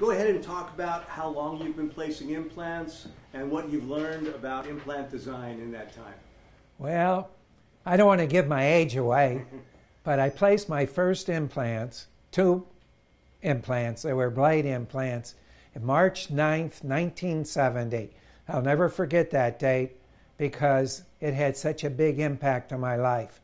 go ahead and talk about how long you've been placing implants and what you've learned about implant design in that time. Well, I don't want to give my age away, but I placed my first implants, two implants, they were blade implants, in March 9th, 1970. I'll never forget that date because it had such a big impact on my life.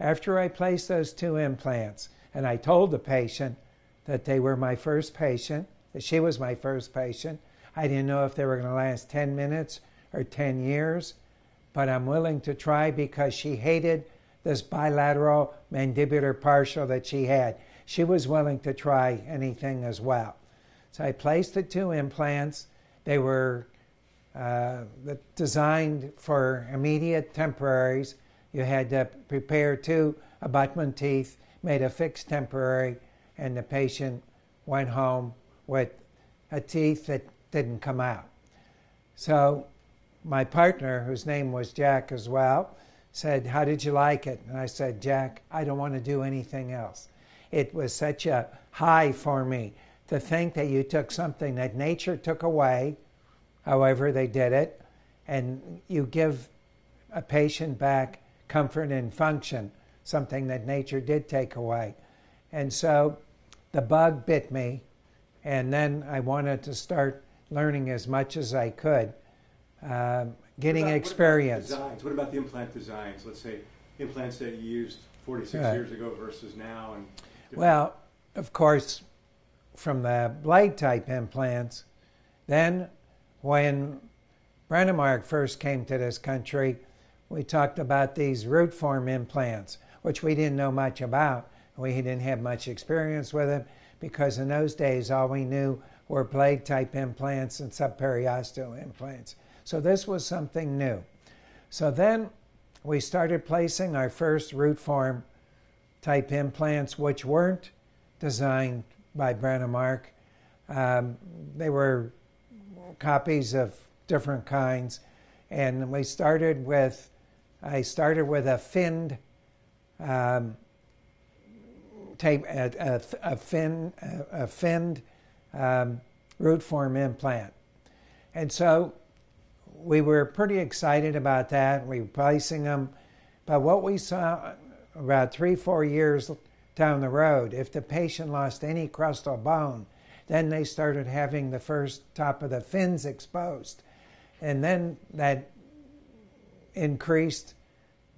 After I placed those two implants, and I told the patient that they were my first patient, she was my first patient, I didn't know if they were going to last 10 minutes or 10 years, but I'm willing to try because she hated this bilateral mandibular partial that she had. She was willing to try anything as well. So I placed the two implants. They were uh, designed for immediate temporaries. You had to prepare two abutment teeth, made a fixed temporary, and the patient went home with a teeth that didn't come out. So my partner, whose name was Jack as well, said, How did you like it? And I said, Jack, I don't want to do anything else. It was such a high for me to think that you took something that nature took away, however they did it, and you give a patient back comfort and function, something that nature did take away. And so the bug bit me, and then I wanted to start learning as much as I could, uh, getting what about, experience. What about, what about, the implant designs? Let's say implants that you used 46 right. years ago versus now. And well, of course, from the blade type implants. Then, when Brånemark first came to this country, we talked about these root form implants, which we didn't know much about. We didn't have much experience with them because in those days all we knew were blade type implants and subperiosteal implants. So this was something new. So then we started placing our first root form type implants, which weren't designed by Brånemark. Um, they were copies of different kinds, and we started with. I started with a finned um, tape, a, a, fin, a, a finned um, root form implant, and so we were pretty excited about that. replacing them, but what we saw about three, four years down the road. If the patient lost any crestal bone, then they started having the first top of the fins exposed. And then that increased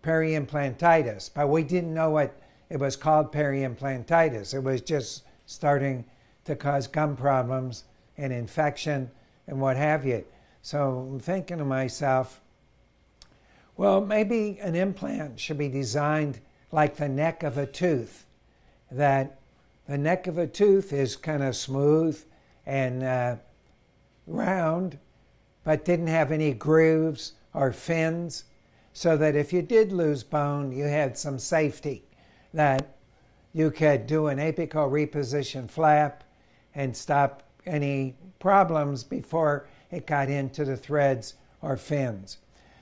periimplantitis. But we didn't know what it was called periimplantitis. It was just starting to cause gum problems and infection and what have you. So I'm thinking to myself, well, maybe an implant should be designed like the neck of a tooth that the neck of a tooth is kind of smooth and uh, round, but didn't have any grooves or fins, so that if you did lose bone, you had some safety that you could do an apical reposition flap and stop any problems before it got into the threads or fins.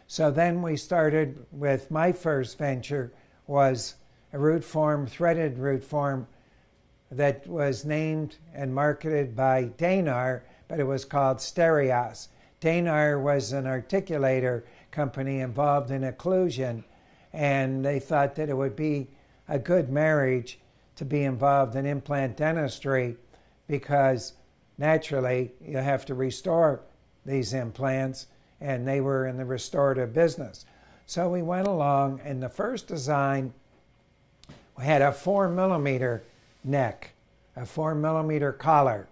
So then we started with my first venture was a root form, threaded root form, that was named and marketed by Denar, but it was called Steri-Oss. Denar was an articulator company involved in occlusion, and they thought that it would be a good marriage to be involved in implant dentistry because naturally you have to restore these implants, and they were in the restorative business. So we went along, and the first design had a four millimeter neck, a four millimeter collar,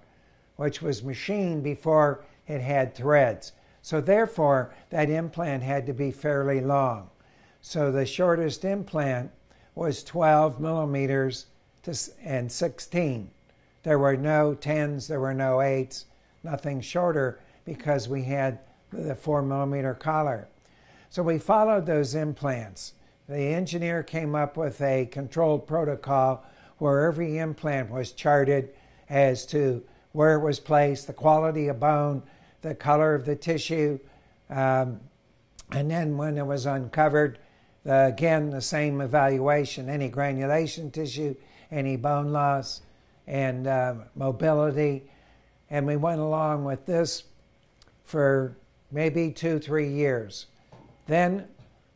which was machined before it had threads. So therefore, that implant had to be fairly long. So the shortest implant was 12 millimeters to, and 16. There were no 10s, there were no 8s, nothing shorter because we had the 4 millimeter collar. So we followed those implants the engineer came up with a controlled protocol where every implant was charted as to where it was placed, the quality of bone, the color of the tissue, um, and then when it was uncovered, the, again the same evaluation any granulation tissue, any bone loss, and uh, mobility. And we went along with this for maybe two, three years. Then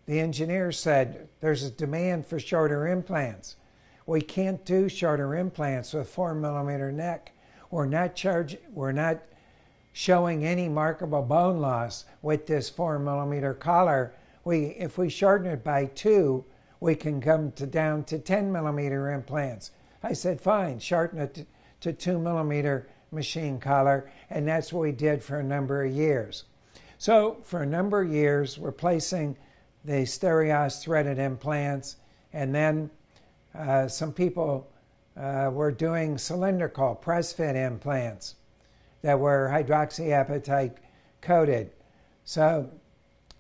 the engineer said there's a demand for shorter implants. We can't do shorter implants with four millimeter neck. We're not charge, we're not showing any markable bone loss with this four millimeter collar. We, if we shorten it by two, we can come to down to 10 millimeter implants. I said, fine, shorten it to, to two millimeter machine collar, and that's what we did for a number of years. So, for a number of years, we're placing the Steri-Oss threaded implants, and then uh, some people uh, were doing cylindrical press fit implants that were hydroxyapatite coated. So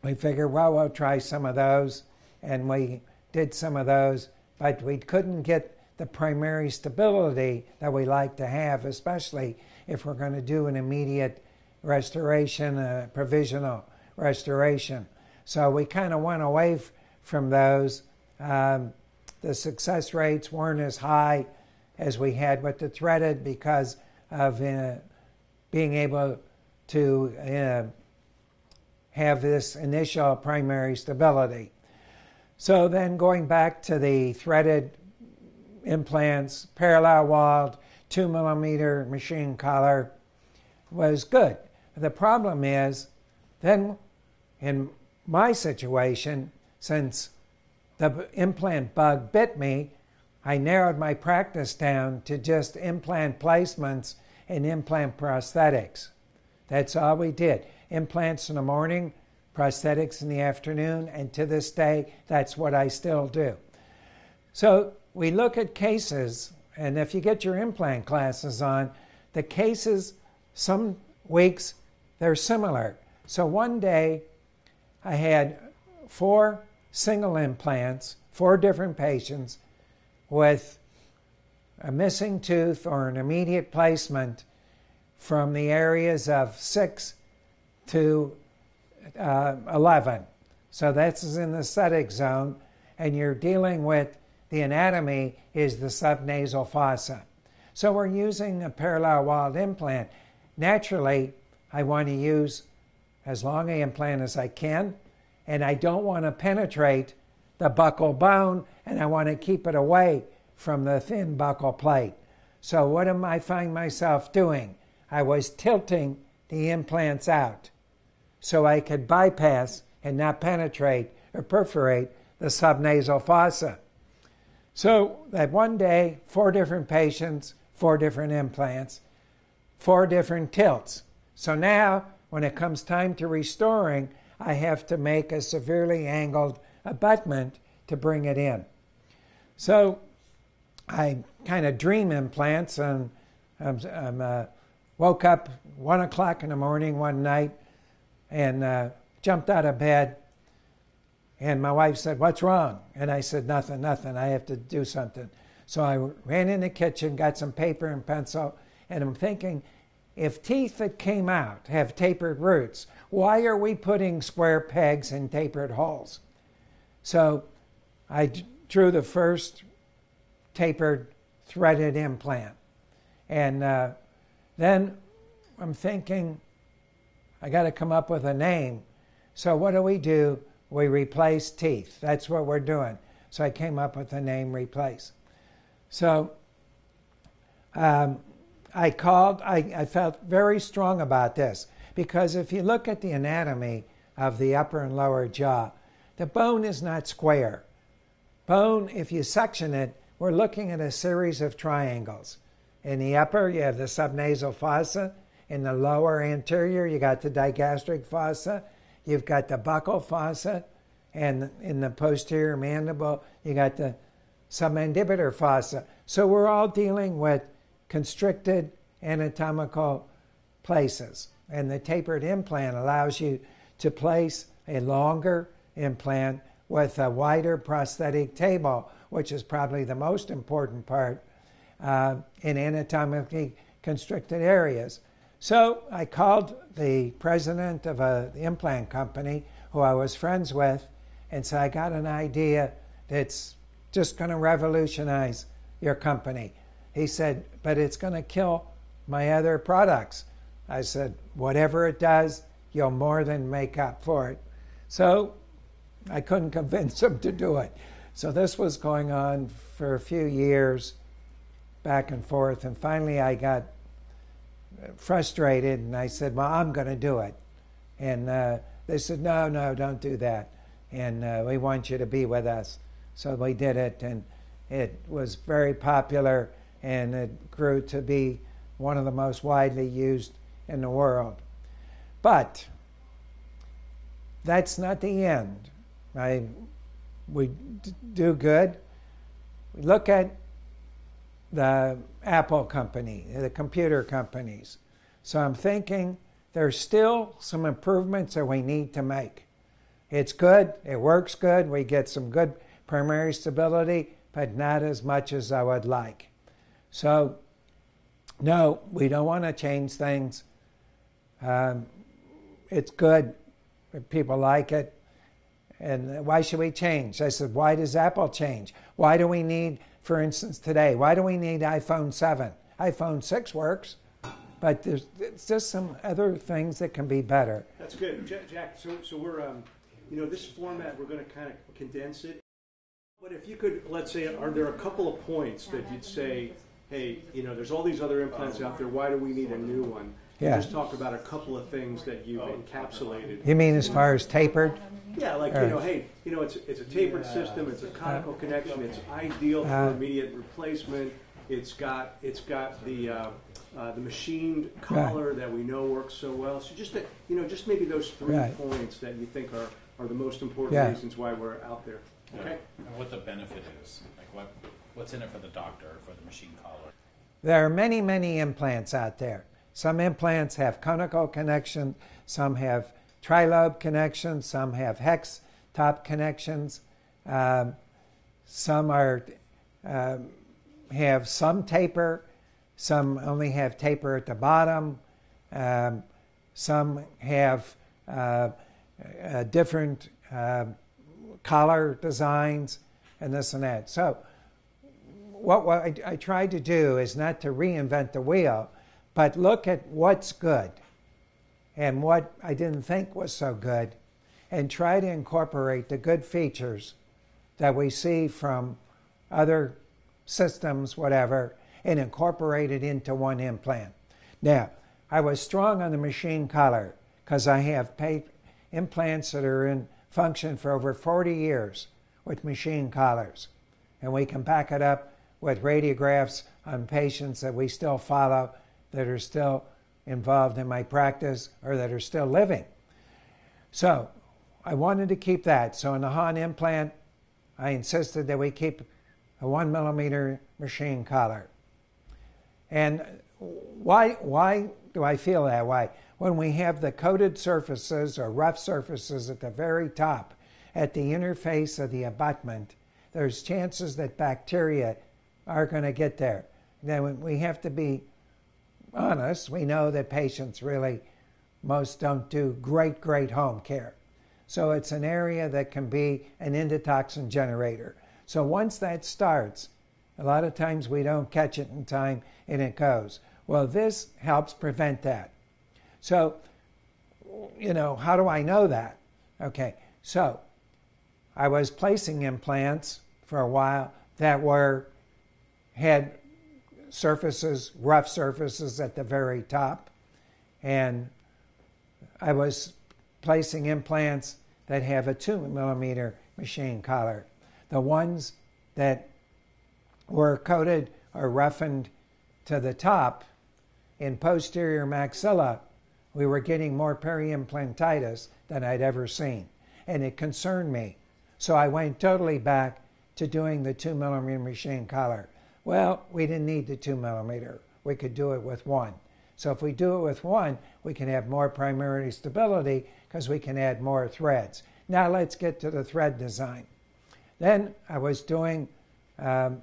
we figured, well, we'll try some of those, and we did some of those, but we couldn't get the primary stability that we like to have, especially if we're going to do an immediate restoration, a provisional restoration. So we kind of went away f- from those. Um, the success rates weren't as high as we had with the threaded because of uh, being able to uh, have this initial primary stability. So then going back to the threaded implants, parallel walled, two millimeter machine collar was good. The problem is then in my situation, since the implant bug bit me, I narrowed my practice down to just implant placements and implant prosthetics. That's all we did. Implants in the morning, prosthetics in the afternoon, and to this day, that's what I still do. So we look at cases, and if you get your implant classes on, the cases, some weeks, they're similar. So one day, I had four single implants, four different patients with a missing tooth or an immediate placement from the areas of 6 to uh, 11. So that's in the aesthetic zone, and you're dealing with the anatomy is the subnasal fossa. So we're using a parallel walled implant. Naturally, I want to use as long an implant as I can, and I don't want to penetrate the buccal bone, and I want to keep it away from the thin buccal plate. So, what am I find myself doing? I was tilting the implants out so I could bypass and not penetrate or perforate the subnasal fossa. So that one day, four different patients, four different implants, four different tilts. So now, when it comes time to restoring, I have to make a severely angled abutment to bring it in. So I kind of dream implants, and I'm, I'm uh, woke up one o'clock in the morning one night and uh, jumped out of bed. And my wife said, What's wrong? And I said, Nothing, nothing. I have to do something. So I ran in the kitchen, got some paper and pencil, and I'm thinking, if teeth that came out have tapered roots, why are we putting square pegs in tapered holes? So I drew the first tapered threaded implant. And uh, then I'm thinking, I got to come up with a name. So what do we do? We replace teeth. That's what we're doing. So I came up with the name replace. So um, I called, I, I felt very strong about this because if you look at the anatomy of the upper and lower jaw, the bone is not square. Bone, if you section it, we're looking at a series of triangles. In the upper, you have the subnasal fossa. In the lower anterior, you got the digastric fossa. You've got the buccal fossa. And in the posterior mandible, you got the submandibular fossa. So we're all dealing with constricted anatomical places. And the tapered implant allows you to place a longer implant with a wider prosthetic table which is probably the most important part uh, in anatomically constricted areas. So I called the president of a, the implant company who I was friends with and said, I got an idea that's just going to revolutionize your company. He said, but it's going to kill my other products. I said, whatever it does, you'll more than make up for it. So I couldn't convince him to do it. So this was going on for a few years, back and forth, and finally I got frustrated and I said, Well, I'm going to do it. And uh, they said, No, no, don't do that. And uh, we want you to be with us. So we did it, and it was very popular, and it grew to be one of the most widely used in the world. But that's not the end. I, we do good. We look at the Apple company, the computer companies. So I'm thinking there's still some improvements that we need to make. It's good, it works good, we get some good primary stability, but not as much as I would like. So, no, we don't want to change things. Um, it's good, people like it. And why should we change? I said, why does Apple change? Why do we need, for instance, today, why do we need iPhone 7? iPhone 6 works, but there's, there's just some other things that can be better. That's good. Jack, so, so we're, um, you know, this format, we're going to kind of condense it. But if you could, let's say, are there a couple of points that you'd say, hey, you know, there's all these other implants out there, why do we need a new one? Yeah. Just talk about a couple of things that you've encapsulated. You mean as far as tapered? Yeah, like, you know, hey, you know, it's, it's a tapered system, it's a conical connection, it's ideal for Uh, immediate replacement. It's got, it's got the, uh, uh, the machined collar that we know works so well. So just, that, you know, just maybe those three Right. points that you think are, are the most important Yeah. reasons why we're out there. Okay? And what the benefit is, like what, what's in it for the doctor, for the machine collar? There are many, many implants out there. Some implants have conical connection, some have trilobe connections, some have hex top connections, um, some are um, have some taper, some only have taper at the bottom, um, some have uh, uh, different uh, collar designs, and this and that. So what, what I, I tried to do is not to reinvent the wheel, but look at what's good and what I didn't think was so good, and try to incorporate the good features that we see from other systems, whatever, and incorporate it into one implant. Now, I was strong on the machine collar because I have implants that are in function for over 40 years with machine collars. And we can back it up with radiographs on patients that we still follow that are still involved in my practice or that are still living. So I wanted to keep that. So in the Hahn implant, I insisted that we keep a one millimeter machine collar. And why, why do I feel that way? When we have the coated surfaces or rough surfaces at the very top, at the interface of the abutment, there's chances that bacteria are going to get there. Then we have to be honest. We know that patients really, most don't do great, great home care. So it's an area that can be an endotoxin generator. So once that starts, a lot of times we don't catch it in time and it goes. Well, this helps prevent that. So, you know, how do I know that? Okay, so I was placing implants for a while that were had surfaces, rough surfaces at the very top, and I was placing implants that have a two millimeter machine collar. The ones that were coated or roughened to the top in posterior maxilla, we were getting more periimplantitis than I'd ever seen. And it concerned me. So I went totally back to doing the two millimeter machine collar. Well, we didn't need the two millimeter. We could do it with one. So if we do it with one, we can have more primary stability because we can add more threads. Now let's get to the thread design. Then I was doing um,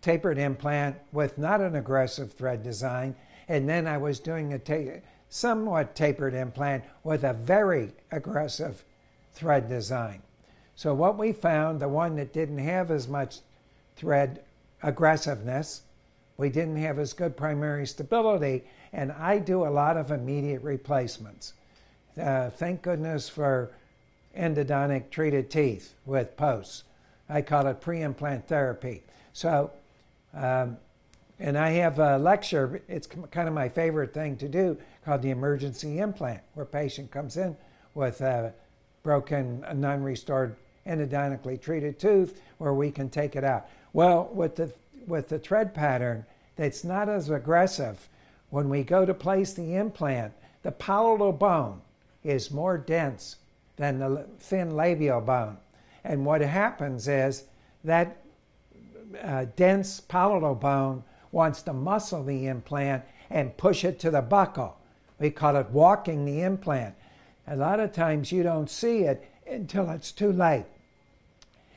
tapered implant with not an aggressive thread design, and then I was doing a ta- somewhat tapered implant with a very aggressive thread design. So what we found, the one that didn't have as much thread aggressiveness, we didn't have as good primary stability, and I do a lot of immediate replacements. Uh, thank goodness for endodontic treated teeth with posts. I call it pre implant therapy. So, um, and I have a lecture, it's kind of my favorite thing to do, called the emergency implant, where a patient comes in with a broken, non restored endodontically treated tooth, where we can take it out. Well, with the, with the thread pattern, that's not as aggressive. When we go to place the implant, the palatal bone is more dense than the thin labial bone. And what happens is that uh, dense palatal bone wants to muscle the implant and push it to the buccal. We call it walking the implant. A lot of times you don't see it until it's too late.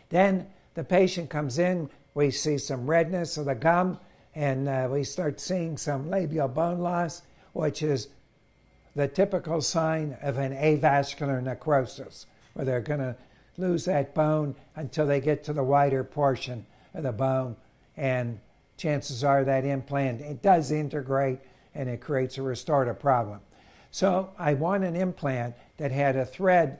Then the patient comes in, we see some redness of the gum, and uh, we start seeing some labial bone loss, which is the typical sign of an avascular necrosis, where they're going to lose that bone until they get to the wider portion of the bone. And chances are that implant it does integrate and it creates a restorative problem. So I want an implant that had a thread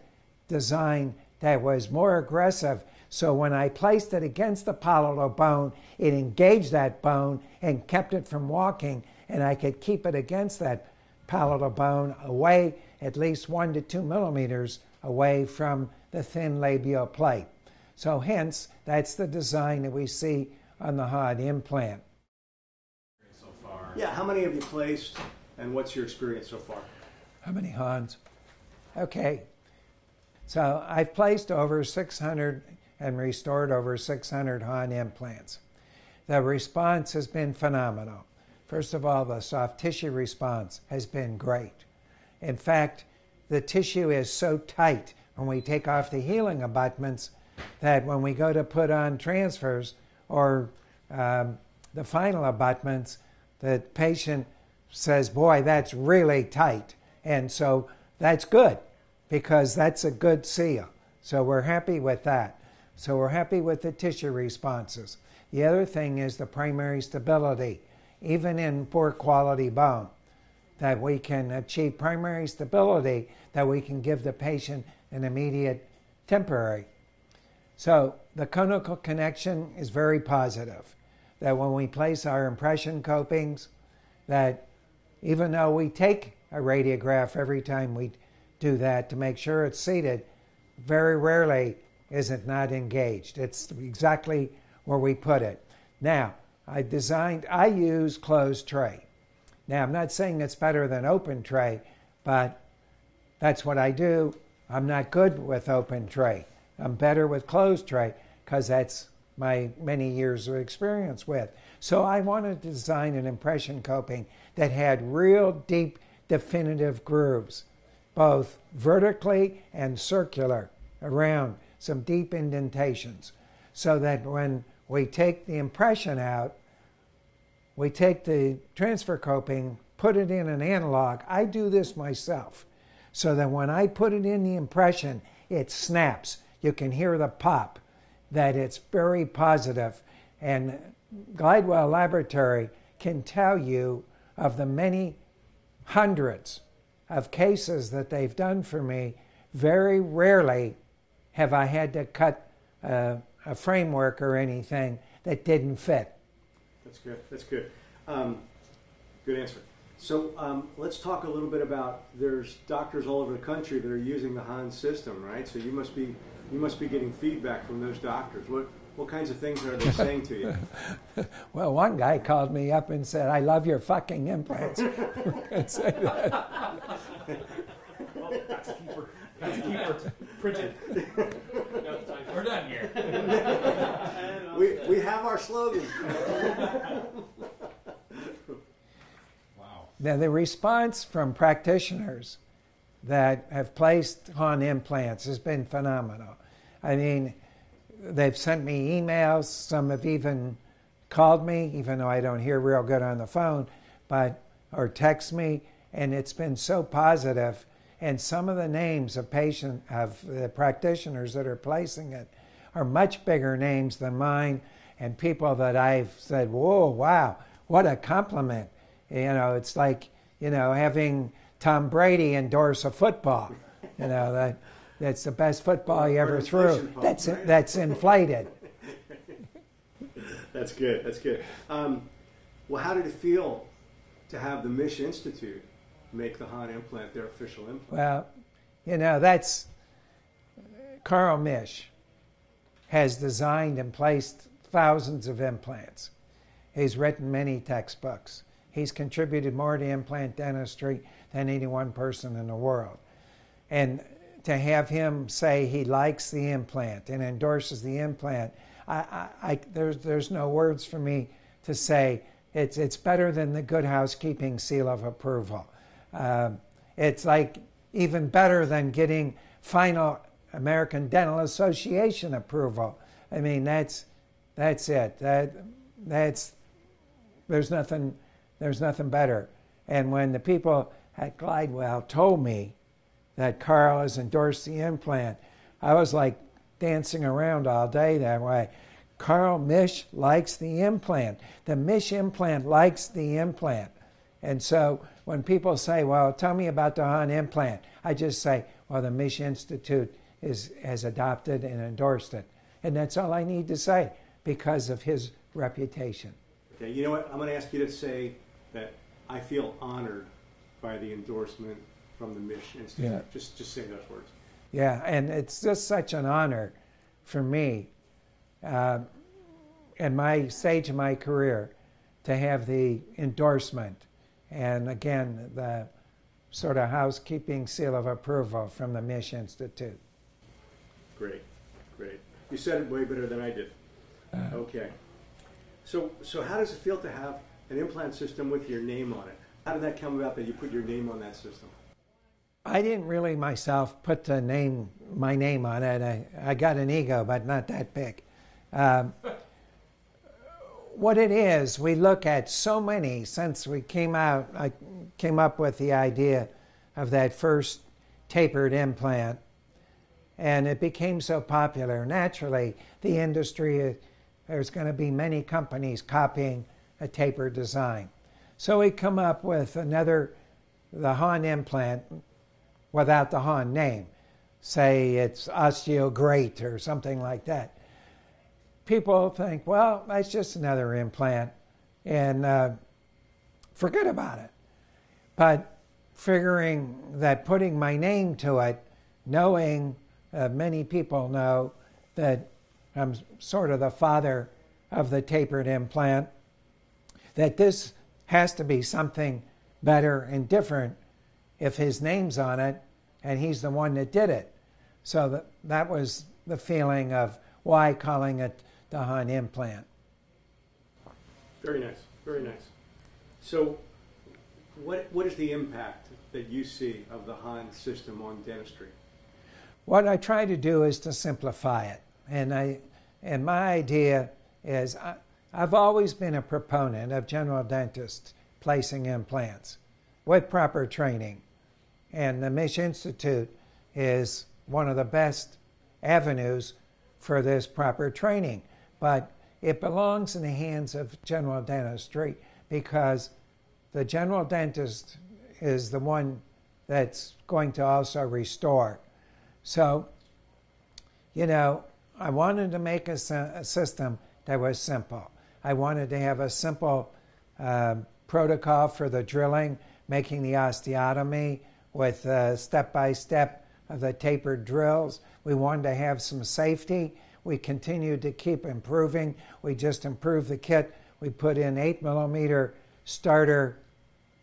design that was more aggressive. So when I placed it against the palatal bone, it engaged that bone and kept it from walking, and I could keep it against that palatal bone away at least one to two millimeters away from the thin labial plate. So, hence, that's the design that we see on the HOD implant. So far. Yeah, how many have you placed, and what's your experience so far? How many HODs? Okay, so I've placed over 600 and restored over 600 HOD implants. The response has been phenomenal. First of all, the soft tissue response has been great. In fact, the tissue is so tight when we take off the healing abutments that when we go to put on transfers or um, the final abutments, the patient says, Boy, that's really tight. And so that's good because that's a good seal. So we're happy with that. So we're happy with the tissue responses. The other thing is the primary stability even in poor quality bone, that we can achieve primary stability, that we can give the patient an immediate temporary. So the conical connection is very positive. That when we place our impression copings, that even though we take a radiograph every time we do that to make sure it's seated, very rarely is it not engaged. It's exactly where we put it. Now, I designed, I use closed tray. Now, I'm not saying it's better than open tray, but that's what I do. I'm not good with open tray. I'm better with closed tray because that's my many years of experience with. So I wanted to design an impression coping that had real deep, definitive grooves, both vertically and circular around some deep indentations, so that when we take the impression out, we take the transfer coping, put it in an analog. I do this myself so that when I put it in the impression, it snaps. You can hear the pop, that it's very positive. And Glidewell Laboratory can tell you of the many hundreds of cases that they've done for me. Very rarely have I had to cut a, a framework or anything that didn't fit. That's good. That's good. Um, good answer. So um, let's talk a little bit about. There's doctors all over the country that are using the Hahn's system, right? So you must be you must be getting feedback from those doctors. What what kinds of things are they saying to you? well, one guy called me up and said, "I love your fucking implants." say that. well, that's a keeper. That's a keeper. Printed. We're done here. we, we have our slogan. wow. Now, the response from practitioners that have placed on implants has been phenomenal. I mean, they've sent me emails, some have even called me, even though I don't hear real good on the phone, but or text me, and it's been so positive and some of the names of patient of the practitioners that are placing it are much bigger names than mine and people that I've said, whoa, wow, what a compliment. You know, it's like, you know, having Tom Brady endorse a football. You know, that that's the best football he ever threw. That's right? that's inflated. That's good. That's good. Um, well, how did it feel to have the Misch Institute make the Hahn implant their official implant? Well, you know, that's Carl Misch has designed and placed thousands of implants. He's written many textbooks. He's contributed more to implant dentistry than any one person in the world. And to have him say he likes the implant and endorses the implant, I, I, I, there's, there's no words for me to say it's, it's better than the Good Housekeeping seal of approval. Um, it's like even better than getting final American Dental Association approval. I mean, that's that's it. That that's there's nothing there's nothing better. And when the people at Glidewell told me that Carl has endorsed the implant, I was like dancing around all day that way. Carl Misch likes the implant. The Misch implant likes the implant. And so when people say, well, tell me about the Hahn implant, I just say, well, the Misch Institute is, has adopted and endorsed it. And that's all I need to say because of his reputation. Okay, you know what? I'm going to ask you to say that I feel honored by the endorsement from the Misch Institute. Yeah. Just, just say those words. Yeah, and it's just such an honor for me uh, at my stage of my career to have the endorsement and again the sort of housekeeping seal of approval from the Misch Institute. Great, great. You said it way better than I did. Okay. So, so how does it feel to have an implant system with your name on it? How did that come about that you put your name on that system? I didn't really myself put the name, my name on it. I, I got an ego, but not that big. Um, what it is, we look at so many since we came out. I came up with the idea of that first tapered implant, and it became so popular. Naturally, the industry, uh, there's going to be many companies copying a tapered design. So we come up with another, the Hahn implant without the Hahn name. Say it's OsteoGreat or something like that. People think, well, that's just another implant, and uh, forget about it. But figuring that putting my name to it, knowing uh, many people know that I'm sort of the father of the tapered implant, that this has to be something better and different if his name's on it and he's the one that did it. So that, that was the feeling of why calling it the Hahn implant. Very nice, very nice. So, what, what is the impact that you see of the Hahn system on dentistry? What I try to do is to simplify it. And, I, and my idea is I, I've always been a proponent of general dentists placing implants with proper training. And the Misch Institute is one of the best avenues for this proper training. But it belongs in the hands of general dentistry because the general dentist is the one that's going to also restore. So, you know, I wanted to make a, a system that was simple. I wanted to have a simple uh, protocol for the drilling, making the osteotomy with step by step of the tapered drills. We wanted to have some safety. We continued to keep improving. We just improved the kit. We put in 8 millimeter starter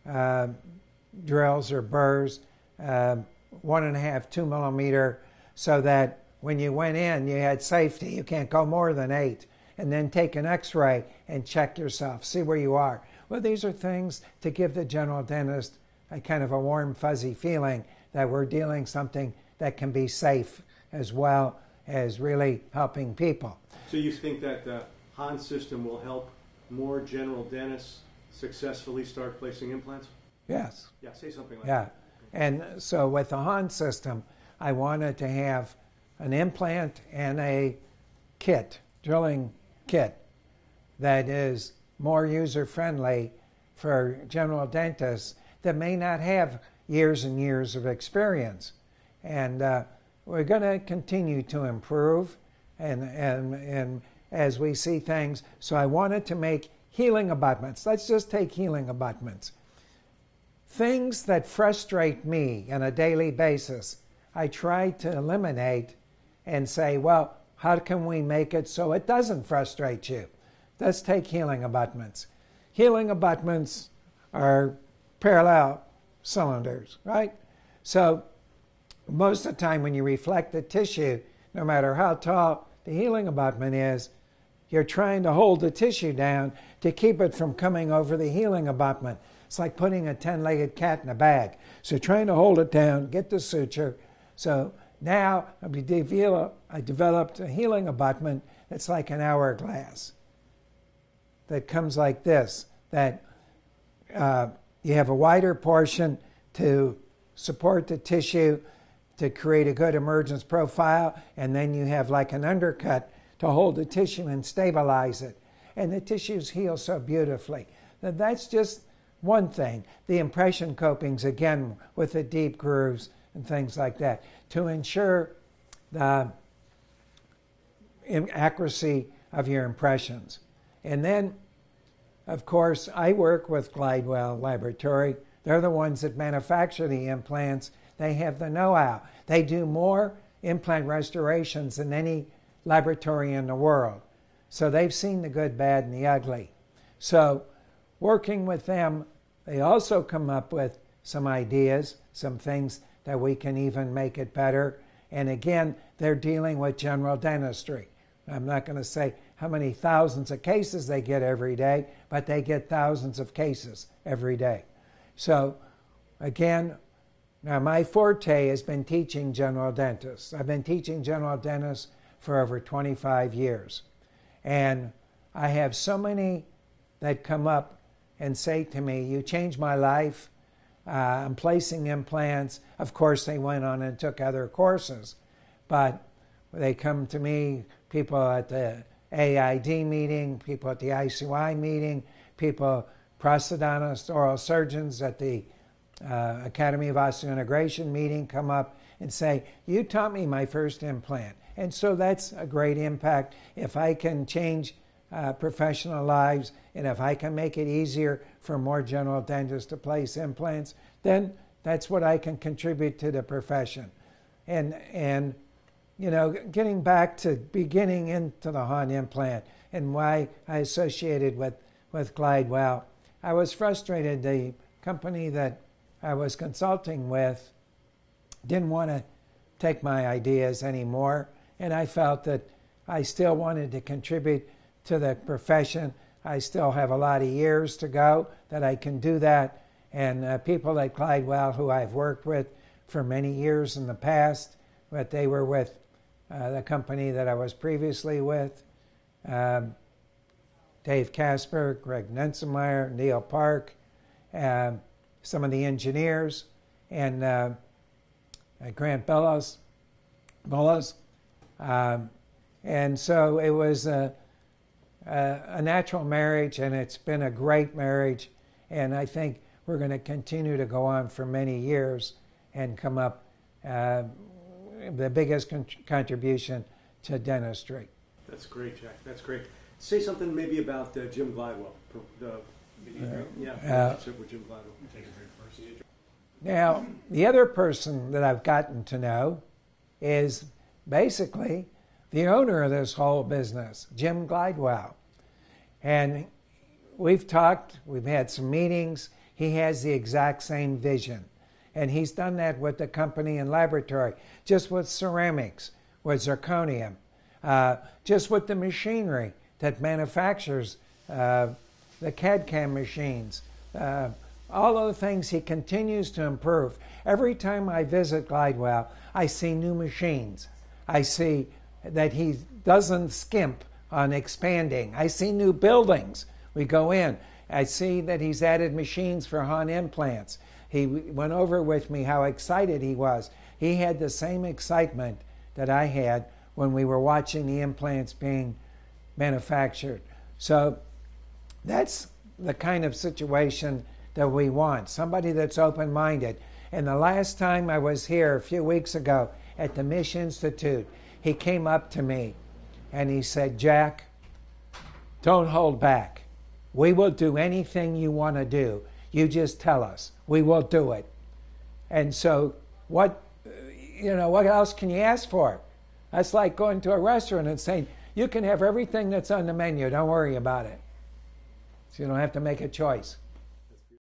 uh, drills or burrs, uh, one and a half, two millimeter, so that when you went in, you had safety. You can't go more than eight. And then take an x ray and check yourself, see where you are. Well, these are things to give the general dentist a kind of a warm, fuzzy feeling that we're dealing something that can be safe as well as really helping people. So, you think that the Hahn system will help more general dentists successfully start placing implants? Yes. Yeah, say something like Yeah. that. And so with the Hahn system, I wanted to have an implant and a kit, drilling kit, that is more user friendly for general dentists that may not have years and years of experience. And uh, we're going to continue to improve and, and, and as we see things. So I wanted to make healing abutments. Let's just take healing abutments. Things that frustrate me on a daily basis, I try to eliminate and say, well, how can we make it so it doesn't frustrate you? Let's take healing abutments. Healing abutments are parallel cylinders, right? So most of the time when you reflect the tissue, no matter how tall the healing abutment is, you're trying to hold the tissue down to keep it from coming over the healing abutment. It's like putting a 10 legged cat in a bag. So trying to hold it down, get the suture. So now I developed a healing abutment that's like an hourglass that comes like this that uh, you have a wider portion to support the tissue to create a good emergence profile, and then you have like an undercut to hold the tissue and stabilize it. And the tissues heal so beautifully. Now, that's just one thing. The impression copings, again, with the deep grooves and things like that, to ensure the accuracy of your impressions. And then, of course, I work with Glidewell Laboratory. They're the ones that manufacture the implants. They have the know how. They do more implant restorations than any laboratory in the world. So they've seen the good, bad, and the ugly. So, working with them, they also come up with some ideas, some things that we can even make it better. And again, they're dealing with general dentistry. I'm not going to say how many thousands of cases they get every day, but they get thousands of cases every day. So, again, now my forte has been teaching general dentists. I've been teaching general dentists for over 25 years. And I have so many that come up and say to me, You changed my life. Uh, I'm placing implants. Of course, they went on and took other courses, but they come to me, people at the AID meeting, people at the ICY meeting, people, prosthodontists, oral surgeons at the uh, Academy of Osseointegration meeting come up and say, You taught me my first implant. And so that's a great impact. If I can change uh, professional lives and if I can make it easier for more general dentists to place implants, then that's what I can contribute to the profession. And, and you know, getting back to beginning into the Hahn implant and why I associated with, with Glidewell, I was frustrated. The company that I was consulting with didn't want to take my ideas anymore and I felt that I still wanted to contribute to the profession. I still have a lot of years to go that I can do that. And uh, people like Glidewell, who I've worked with for many years in the past, but they were with uh, the company that I was previously with. Um, Dave Casper, Greg Nensemeyer, Neil Park, uh, some of the engineers, and uh, Grant Bellows, Bellows um, and so it was a, a, a, natural marriage, and it's been a great marriage. And I think we're going to continue to go on for many years and come up uh, the biggest con- contribution to dentistry. That's great, Jack. That's great. Say something maybe about uh, Jim Glidewell. The, uh, yeah, with Jim Glidewell. Now, the other person that I've gotten to know is basically the owner of this whole business, Jim Glidewell. And we've talked, we've had some meetings. He has the exact same vision. And he's done that with the company and laboratory, just with ceramics, with zirconium, uh, just with the machinery that manufactures uh, the CAD CAM machines. Uh, all of the things he continues to improve. Every time I visit Glidewell, I see new machines. I see that he doesn't skimp on expanding. I see new buildings. We go in. I see that he's added machines for Hahn implants. He went over with me how excited he was. He had the same excitement that I had when we were watching the implants being manufactured. So That's the kind of situation that we want somebody that's open minded. And the last time I was here a few weeks ago at the Misch Institute, he came up to me and he said, Jack, don't hold back. We will do anything you want to do. You just tell us. We will do it. And so, what, you know, what else can you ask for? That's like going to a restaurant and saying, you can have everything that's on the menu. Don't worry about it. So you don't have to make a choice.